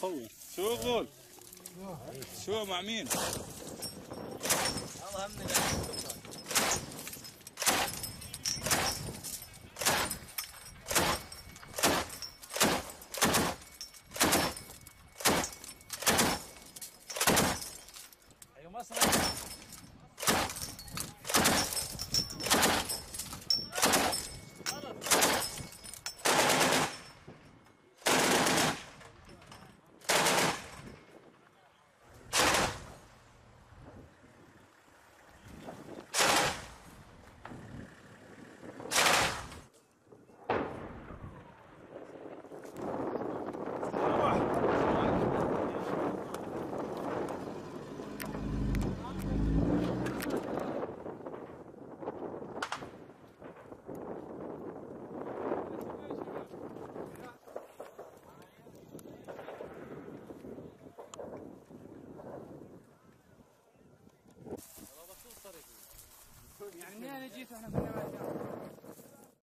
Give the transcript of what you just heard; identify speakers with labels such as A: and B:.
A: صور شغل شو مع مين؟
B: همنا أيوه مصر
C: يعني منين جيتوا إحنا كنا ما